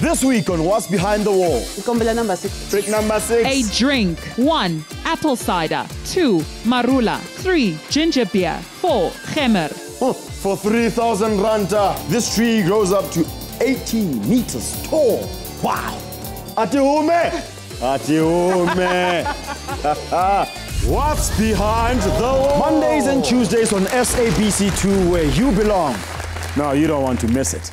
This week on What's Behind the Wall. Number six. Trick number six. A drink. 1. Apple cider. 2. Marula. 3. Ginger beer. 4. Gemer. Oh, for 3,000 ranta, this tree grows up to 18 meters tall. Wow. Ati ume. Ati ume. What's behind the wall? Mondays and Tuesdays on SABC2 where you belong. Now you don't want to miss it.